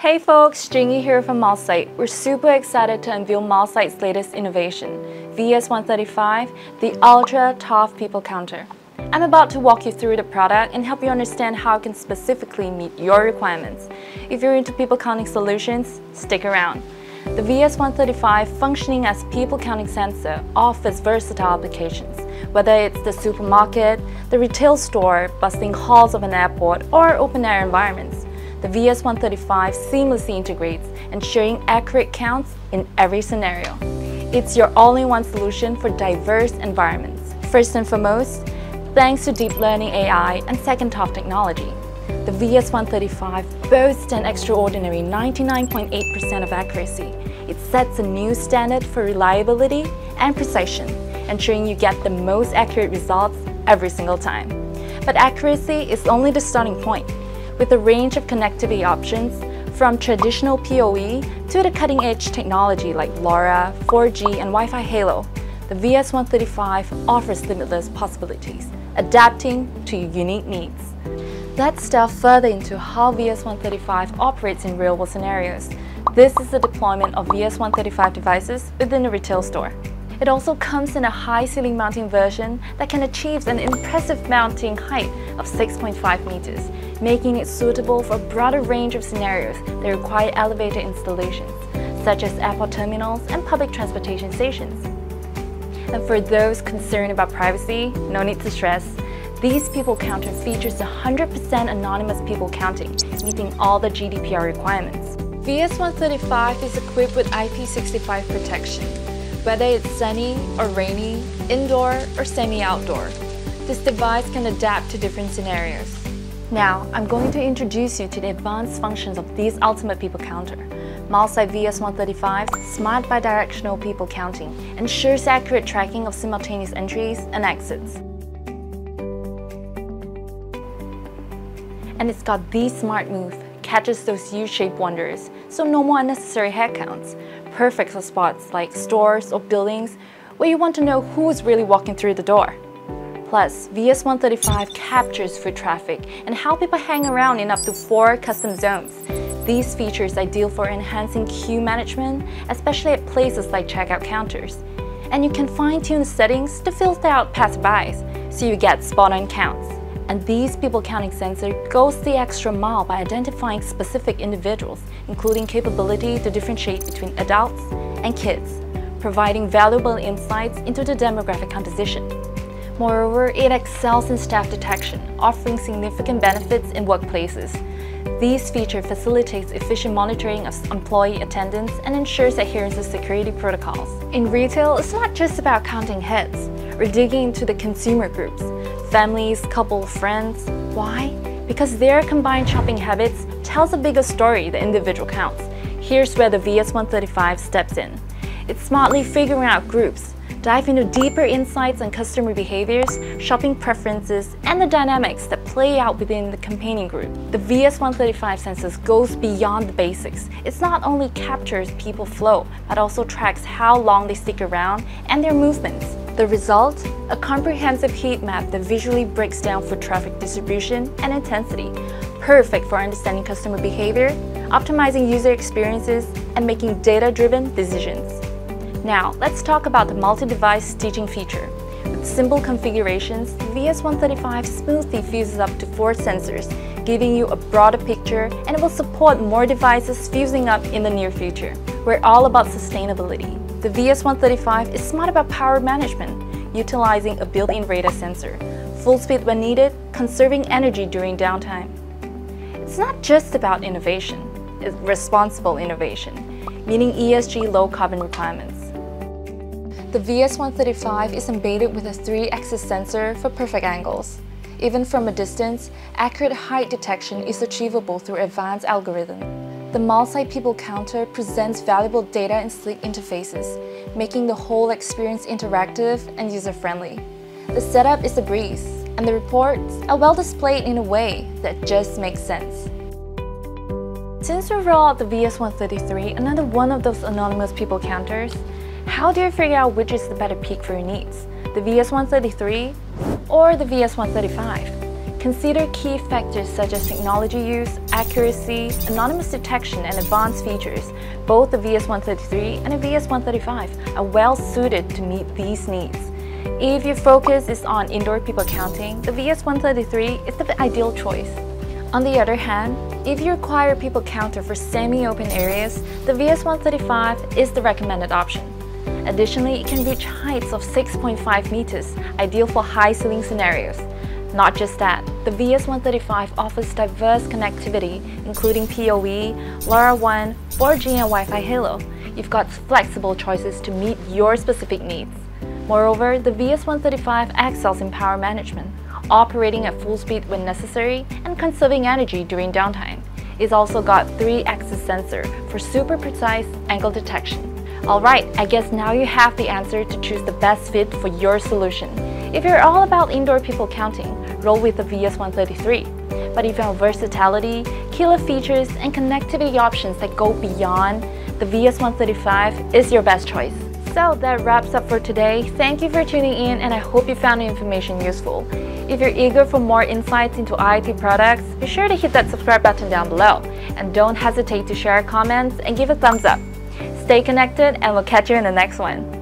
Hey folks, Jingy here from Milesight. We're super excited to unveil Milesight's latest innovation, VS135, the Ultra ToF People Counter. I'm about to walk you through the product and help you understand how it can specifically meet your requirements. If you're into people counting solutions, stick around. The VS135 functioning as people counting sensor offers versatile applications, whether it's the supermarket, the retail store, bustling halls of an airport, or open-air environments. The VS135 seamlessly integrates, ensuring accurate counts in every scenario. It's your all-in-one solution for diverse environments. First and foremost, thanks to deep learning AI and second top technology, the VS135 boasts an extraordinary 99.8% of accuracy. It sets a new standard for reliability and precision, ensuring you get the most accurate results every single time. But accuracy is only the starting point. With a range of connectivity options, from traditional PoE to the cutting-edge technology like LoRa, 4G, and Wi-Fi HaLow, the VS135 offers limitless possibilities, adapting to your unique needs. Let's delve further into how VS135 operates in real-world scenarios. This is the deployment of VS135 devices within a retail store. It also comes in a high ceiling mounting version that can achieve an impressive mounting height of 6.5 meters, making it suitable for a broader range of scenarios that require elevated installations, such as airport terminals and public transportation stations. And for those concerned about privacy, no need to stress. These people counter features 100% anonymous people counting, meeting all the GDPR requirements. VS135 is equipped with IP65 protection, whether it's sunny or rainy, indoor or semi-outdoor. This device can adapt to different scenarios. Now, I'm going to introduce you to the advanced functions of this ultimate people counter. Milesight VS135 Smart Bidirectional People Counting ensures accurate tracking of simultaneous entries and exits. And it's got the smart move, catches those U-shaped wonders, so no more unnecessary head counts perfect for spots like stores or buildings where you want to know who's really walking through the door. Plus, VS135 captures foot traffic and how people hang around in up to four custom zones. These features ideal for enhancing queue management, especially at places like checkout counters. And you can fine-tune settings to filter out passerbys, so you get spot-on counts. And these people counting sensor goes the extra mile by identifying specific individuals, including capability to differentiate between adults and kids, providing valuable insights into the demographic composition. Moreover, it excels in staff detection, offering significant benefits in workplaces. These feature facilitates efficient monitoring of employee attendance and ensures adherence to security protocols. In retail, it's not just about counting heads. We're digging into the consumer groups, families, couple, friends. Why? Because their combined shopping habits tells a bigger story than individual counts. Here's where the VS135 steps in. It's smartly figuring out groups, dive into deeper insights on customer behaviors, shopping preferences, and the dynamics that play out within the campaigning group. The VS135 census goes beyond the basics. It not only captures people flow, but also tracks how long they stick around and their movements. The result? A comprehensive heat map that visually breaks down foot traffic distribution and intensity, perfect for understanding customer behavior, optimizing user experiences, and making data-driven decisions. Now, let's talk about the multi-device stitching feature. With simple configurations, the VS135 smoothly fuses up to four sensors, giving you a broader picture and it will support more devices fusing up in the near future. We're all about sustainability. The VS135 is smart about power management, utilizing a built-in radar sensor, full speed when needed, conserving energy during downtime. It's not just about innovation, it's responsible innovation, meaning ESG low carbon requirements. The VS135 is embedded with a 3-axis sensor for perfect angles. Even from a distance, accurate height detection is achievable through advanced algorithm. The Milesight People Counter presents valuable data and sleek interfaces, making the whole experience interactive and user-friendly. The setup is a breeze, and the reports are well displayed in a way that just makes sense. Since we roll out the VS133, another one of those anonymous people counters, how do you figure out which is the better peak for your needs? The VS133 or the VS135? Consider key factors such as technology use, accuracy, anonymous detection, and advanced features. Both the VS133 and the VS135 are well suited to meet these needs. If your focus is on indoor people counting, the VS133 is the ideal choice. On the other hand, if you require people counter for semi-open areas, the VS135 is the recommended option. Additionally, it can reach heights of 6.5 meters, ideal for high ceiling scenarios. Not just that, the VS135 offers diverse connectivity, including PoE, LoRaWAN, 4G and Wi-Fi HaLow. You've got flexible choices to meet your specific needs. Moreover, the VS135 excels in power management, operating at full speed when necessary and conserving energy during downtime. It's also got 3-axis sensor for super precise angle detection. Alright, I guess now you have the answer to choose the best fit for your solution. If you're all about indoor people counting, roll with the VS133. But if you have versatility, killer features, and connectivity options that go beyond, the VS135 is your best choice. So that wraps up for today. Thank you for tuning in and I hope you found the information useful. If you're eager for more insights into IoT products, be sure to hit that subscribe button down below. And don't hesitate to share comments and give a thumbs up. Stay connected and we'll catch you in the next one.